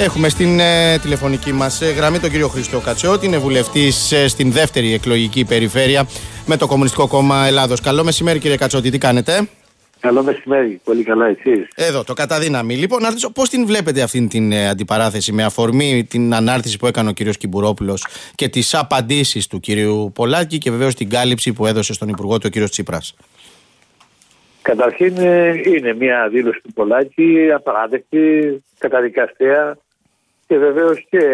Έχουμε στην ε, τηλεφωνική μας ε, γραμμή τον κύριο Χριστό Κατσιώτη, είναι βουλευτής ε, στην δεύτερη εκλογική περιφέρεια με το Κομμουνιστικό Κόμμα Ελλάδος. Καλό μεσημέρι, κύριε Κατσιώτη, τι κάνετε; Καλό μεσημέρι, πολύ καλά, εσείς; Εδώ, το καταδύναμη. Λοιπόν, να ρωτήσω πώς την βλέπετε αυτήν την ε, αντιπαράθεση με αφορμή την ανάρτηση που έκανε ο κύριος Κυμπουρόπουλο και τις απαντήσεις του κύριου Πολάκη και βεβαίως την κάλυψη που έδωσε στον Υπουργό του ο κύριος Τσίπρας; Καταρχήν ε, είναι μια δήλωση του Πολάκη απαράδεκτη, καταδικαστέα και βεβαίως και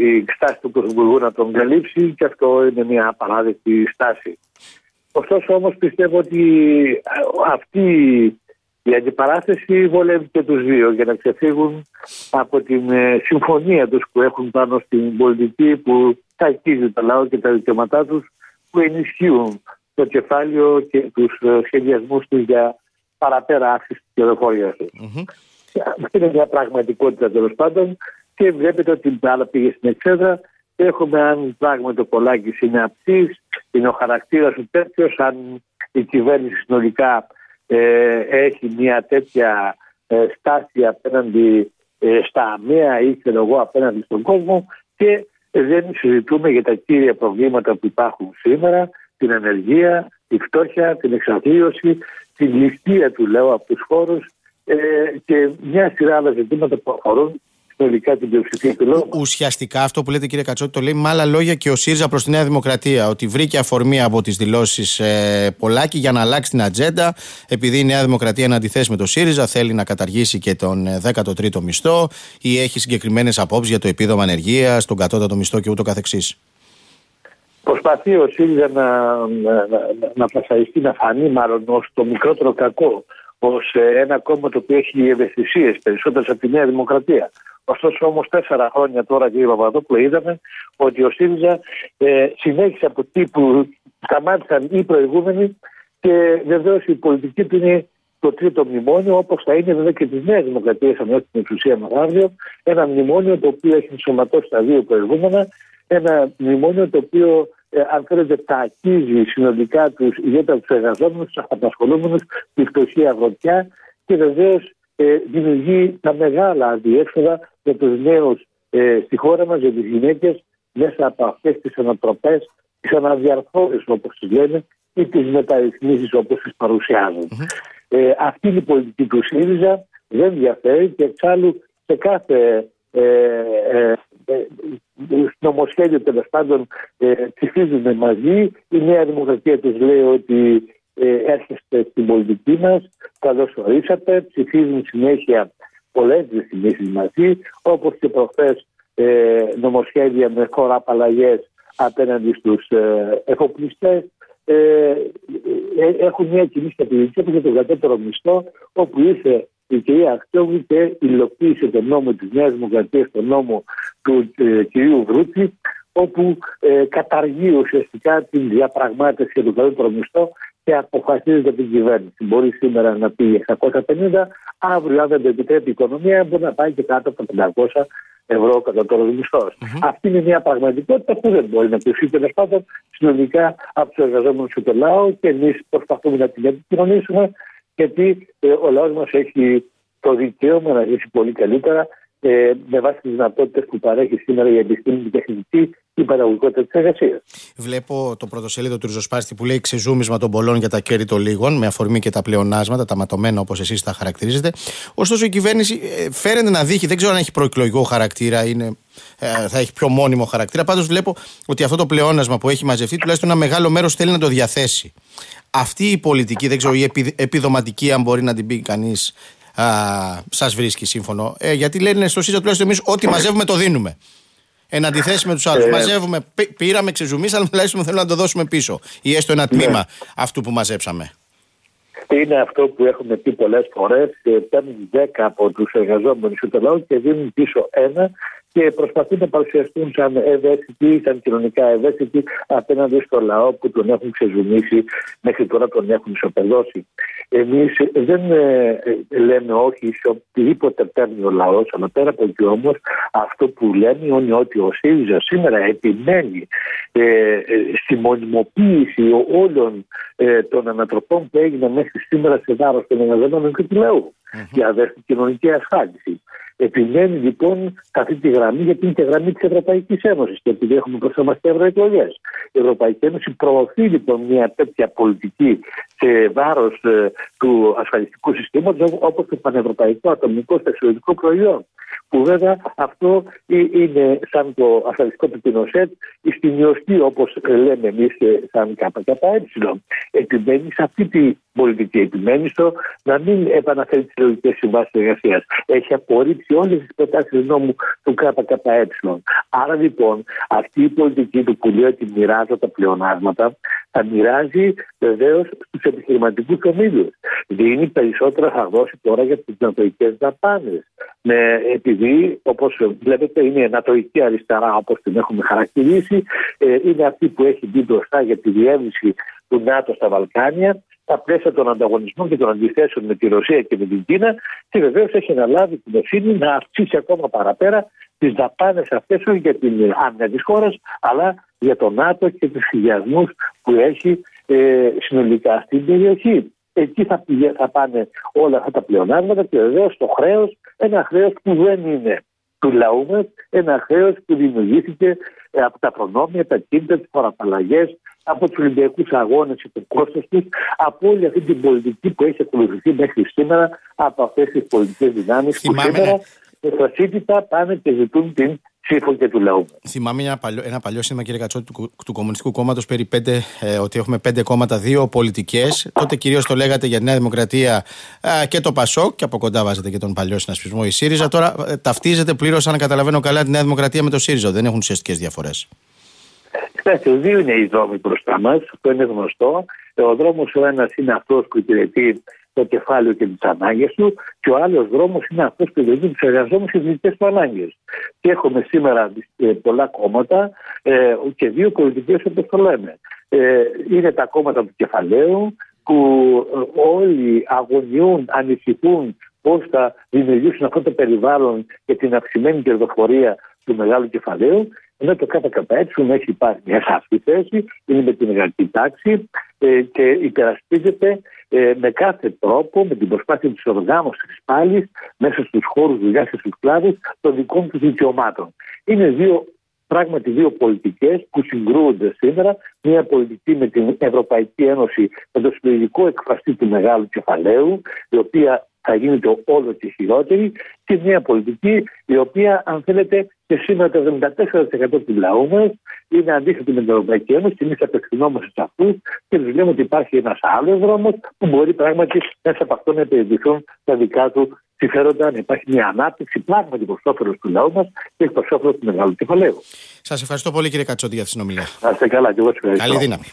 η στάση του Πρωθυπουργού να τον καλύψει και αυτό είναι μια απαράδεκτη στάση. Ωστόσο όμως πιστεύω ότι αυτή η αντιπαράθεση βολεύει και τους δύο για να ξεφύγουν από την ε, συμφωνία τους που έχουν πάνω στην πολιτική που τακίζει το λαό και τα δικαιώματά τους που ενισχύουν το κεφάλαιο και τους ε, σχεδιασμούς τους για παραπέρα αύξηση της κερδοφορίας τους. Αυτή είναι μια πραγματικότητα τέλος πάντων και βλέπετε ότι την άλλα πήγε στην εξέδρα. Έχουμε αν πράγματι το πολλάκι είναι απτής, είναι ο χαρακτήρας του τέτοιος, αν η κυβέρνηση συνολικά ε, έχει μια τέτοια ε, στάση απέναντι ε, στα αμαία ή ξέρω εγώ απέναντι στον κόσμο και δεν συζητούμε για τα κύρια προβλήματα που υπάρχουν σήμερα, την ανεργία, τη φτώχεια, την εξαθλίωση, την ληστεία του λέω από τους χώρους ε, και μια σειρά άλλα ζητήματα που αφορούν συνολικά την πλειοψηφία του λόγου. Ουσιαστικά αυτό που λέτε κύριε Κατσότη το λέει με άλλα λόγια και ο ΣΥΡΙΖΑ προς τη Νέα Δημοκρατία. Ότι βρήκε αφορμή από τις δηλώσεις ε, Πολάκη για να αλλάξει την ατζέντα. Επειδή η Νέα Δημοκρατία είναι αντιθέσει με το ΣΥΡΙΖΑ, θέλει να καταργήσει και τον 13ο μισθό ή έχει συγκεκριμένες απόψεις για το επίδομα ανεργίας, τον κατώτατο μισθό και ούτω καθεξής. Προσπαθεί ο ΣΥΡΙΖΑ να, να, να, να να φανεί μάλλον ως το μικρότερο κακό, ως ε, ένα κόμμα το οποίο έχει ευαισθησίες περισσότερες από τη Νέα Δημοκρατία. Ωστόσο όμως τέσσερα χρόνια τώρα κύριε Παπαδόπουλο είδαμε ότι ο ΣΥΡΙΖΑ ε, συνέχισε από τι που σταμάτησαν οι προηγούμενοι και βεβαίως η πολιτική του είναι το τρίτο μνημόνιο, όπως θα είναι βέβαια και της Νέας Δημοκρατίας, αν έχει την εξουσία μας αύριο. Ένα μνημόνιο το οποίο έχει ενσωματώσει τα δύο προηγούμενα. Ένα μνημόνιο το οποίο, ε, αν θέλετε, τακίζει συνολικά τους, ιδιαίτερα τους εργαζόμενους, τους απασχολούμενους, τη φτωχή αγροτιά και βεβαίως ε, δημιουργεί τα μεγάλα αντιέξοδα για τους νέους ε, στη χώρα μας, για τις γυναίκες, μέσα από αυτές τις ανατροπές, τις αναδιαρθρώσει όπως τις λένε, ή τις μεταρρυθμίσεις όπως τις παρουσιαζουν Ε, αυτή είναι η πολιτική του ΣΥΡΙΖΑ, δεν διαφέρει και εξάλλου σε κάθε ε, ε, ε νομοσχέδιο τέλος πάντων ε, ψηφίζουν μαζί. Η Νέα Δημοκρατία του λέει ότι ε, έρχεστε στην πολιτική μας, καλώ ορίσατε. Ψηφίζουν συνέχεια πολλές ρυθμίσεις μαζί, όπως και προχθές ε, νομοσχέδια με χώρα απαλλαγέ απέναντι στους ε, εφοπλιστές. Ε, ε, έχουν μια κοινή στρατηγική όπω για τον κατώτερο μισθό, όπου ήρθε η κυρία Ακτιόγλου και υλοποίησε τον νόμο της Νέας Δημοκρατίας, τον νόμο του ε, κυρίου Βρούτση, όπου ε, καταργεί ουσιαστικά την διαπραγμάτευση για τον καλύτερο μισθό και αποφασίζεται από την κυβέρνηση. Μπορεί σήμερα να πει 650, αύριο, αν δεν το επιτρέπει η οικονομία, μπορεί να πάει και κάτω από τα 500 ευρώ κατά τώρα μισθός. Αυτή είναι μια πραγματικότητα που δεν μπορεί να πληθεί τέλος πάντων συνολικά από τους εργαζόμενους του λαό και εμείς προσπαθούμε να την επικοινωνήσουμε γιατί ε, ο λαός μας έχει το δικαίωμα να ζήσει πολύ καλύτερα ε, με βάση τις δυνατότητες που παρέχει σήμερα η επιστήμη, η τεχνική η παραγωγικότητα της εργασίας. Βλέπω το πρωτοσέλιδο του Ριζοσπάστη που λέει ξεζούμισμα των πολλών για τα κέρδη των λίγων, με αφορμή και τα πλεονάσματα, τα ματωμένα όπως εσείς τα χαρακτηρίζετε. Ωστόσο η κυβέρνηση ε, φέρεται να δείχνει, δεν ξέρω αν έχει προεκλογικό χαρακτήρα, είναι, ε, θα έχει πιο μόνιμο χαρακτήρα. Πάντως βλέπω ότι αυτό το πλεόνασμα που έχει μαζευτεί, τουλάχιστον ένα μεγάλο μέρος θέλει να το διαθέσει. Αυτή η πολιτική, δεν ξέρω, η επιδοματική, αν μπορεί να την πει κανείς, σας βρίσκει σύμφωνο. Ε, γιατί λένε στο ΣΥΖΑ τουλάχιστον εμείς ό,τι μαζεύουμε το δίνουμε. Εν αντιθέσει με τους άλλους. Ε, μαζεύουμε, πήραμε, ξεζουμίσαμε, τουλάχιστον θέλουμε να το δώσουμε πίσω. Ή έστω ένα τμήμα ναι. αυτού που μαζέψαμε. Είναι αυτό που έχουμε πει πολλές φορές. Παίρνουν 10 από τους εργαζόμενους του λαού και δίνουν πίσω ένα και προσπαθούν να παρουσιαστούν σαν ευαίσθητοι, σαν κοινωνικά ευαίσθητοι απέναντι στο λαό που τον έχουν ξεζουμίσει, μέχρι τώρα τον έχουν ισοπεδώσει. Εμείς δεν ε, λέμε όχι σε οτιδήποτε παίρνει ο λαός, αλλά πέρα από εκεί όμως αυτό που λέμε είναι ότι ο ΣΥΡΙΖΑ σήμερα επιμένει ε, ε, στη μονιμοποίηση όλων ε, των ανατροπών που έγιναν μέχρι σήμερα σε βάρος των εργαζόμενων και του λαού για δεύτερη κοινωνική ασφάλιση. Επιμένει λοιπόν σε αυτή τη γραμμή, γιατί είναι και γραμμή της Ευρωπαϊκής Ένωσης. Και επειδή έχουμε μπροστά ευρωεκλογές. Η Ευρωπαϊκή Ένωση προωθεί λοιπόν μια τέτοια πολιτική σε βάρος ε, του ασφαλιστικού συστήματος, όπω το πανευρωπαϊκό ατομικό στεξιωτικό προϊόν που βέβαια αυτό είναι σαν το ασφαλιστικό του Πινοσέτ, η στιγμιωστή όπως λέμε εμείς σαν ΚΚΕ. Επιμένει σε αυτή την πολιτική, επιμένει στο να μην επαναφέρει τις λογικές συμβάσεις εργασίας. Έχει απορρίψει όλες τις προτάσεις νόμου του ΚΚΕ. Άρα λοιπόν αυτή η πολιτική του που λέει ότι μοιράζω τα πλεονάσματα θα μοιράζει βεβαίως στου επιχειρηματικούς ομίλους. Δίνει περισσότερα θα δώσει τώρα για τις νατοικέ δαπάνες. επειδή, όπως βλέπετε, είναι η νατοική αριστερά, όπως την έχουμε χαρακτηρίσει, ε, είναι αυτή που έχει μπει μπροστά για τη διεύρυνση του ΝΑΤΟ στα Βαλκάνια στα πλαίσια των ανταγωνισμών και των αντιθέσεων με τη Ρωσία και με την Κίνα και βεβαίως έχει αναλάβει την ευθύνη να αυξήσει ακόμα παραπέρα τις δαπάνες αυτές όχι για την άμυνα της χώρας, αλλά για το ΝΑΤΟ και τους χιλιασμούς που έχει ε, συνολικά στην περιοχή. Εκεί θα, θα πάνε όλα αυτά τα πλεονάσματα και βεβαίως το χρέος, ένα χρέος που δεν είναι του λαού μας, ένα χρέος που δημιουργήθηκε ε, από τα προνόμια, τα κίνητα, τις φοραπαλλαγέ, από τους Ολυμπιακούς Αγώνες και το κόστος τους, από όλη αυτή την πολιτική που έχει ακολουθηθεί μέχρι σήμερα από αυτές τις πολιτικές δυνάμεις που σήμερα με φρασίτητα πάνε και ζητούν την ψήφο και του λαού. Θυμάμαι ένα παλιό, ένα παλιό σύνδεμα, κύριε Κατσότη, του, του Κομμουνιστικού Κόμματος περί πέντε, ε, ότι έχουμε πέντε κόμματα, δύο πολιτικές. Τότε κυρίως το λέγατε για τη Νέα Δημοκρατία ε, και το Πασόκ, και από κοντά βάζετε και τον παλιό συνασπισμό η ΣΥΡΙΖΑ. Τώρα ε, ταυτίζεται πλήρως, αν καταλαβαίνω καλά, τη Νέα Δημοκρατία με το ΣΥΡΙΖΑ. Δεν έχουν ουσιαστικές διαφορές. Κοιτάξτε, δύο είναι οι δρόμοι μπροστά μας. Αυτό είναι γνωστό. Ο δρόμος ο ένας είναι αυτός που υπηρετεί το κεφάλαιο και τις ανάγκες του, και ο άλλος δρόμος είναι αυτός που υπηρετεί τους εργαζόμενου και τι δικέ του ανάγκε. Και έχουμε σήμερα ε, πολλά κόμματα ε, και δύο πολιτικές όπως το λέμε. Ε, είναι τα κόμματα του κεφαλαίου που όλοι αγωνιούν, ανησυχούν πώς θα δημιουργήσουν αυτό το περιβάλλον και την αυξημένη κερδοφορία του μεγάλου κεφαλαίου ενώ το ΚΚΕ έχει πάρει μια σαφή θέση, είναι με την εργατική τάξη ε, και υπερασπίζεται ε, με κάθε τρόπο, με την προσπάθεια της οργάνωσης πάλι μέσα στους χώρους δουλειάς και στους κλάδους των δικών τους δικαιωμάτων. Είναι δύο πράγματι δύο πολιτικές που συγκρούονται σήμερα. Μια πολιτική με την Ευρωπαϊκή Ένωση, με το συλλογικό εκφραστή του μεγάλου κεφαλαίου, η οποία θα γίνεται όλο και χειρότερη, και μια πολιτική η οποία, αν θέλετε, και σήμερα το 74% του λαού μας είναι αντίθετη με την Ευρωπαϊκή Ένωση και εμείς απευθυνόμαστε σε αυτούς και τους λέμε ότι υπάρχει ένας άλλος δρόμος που μπορεί πράγματι μέσα από αυτό να επενδυθούν τα δικά του συμφέροντα, να υπάρχει μια ανάπτυξη πράγματι προς όφελος του λαού μας και προς όφελος του μεγάλου κεφαλαίου. Σας ευχαριστώ πολύ κύριε Κατσότη για τη συνομιλία. Να είστε καλά και εγώ ευχαριστώ. Καλή δύναμη.